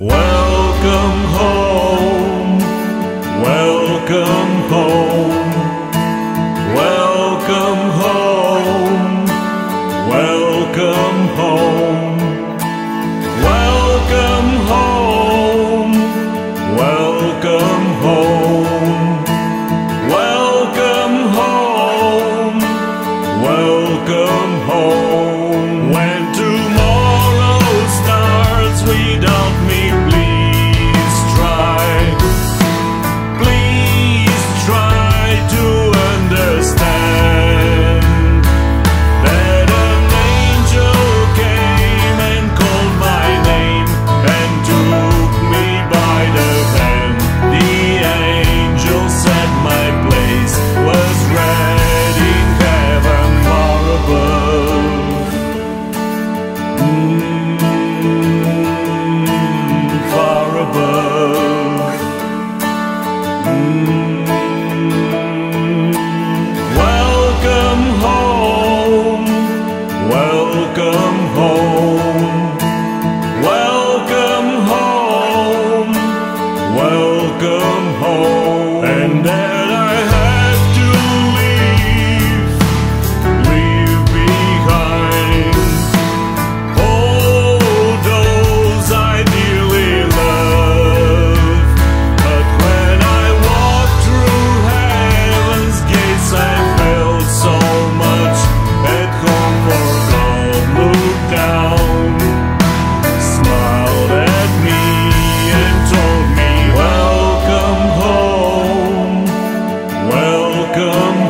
Welcome home, welcome home, welcome home, welcome home.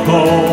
Oh.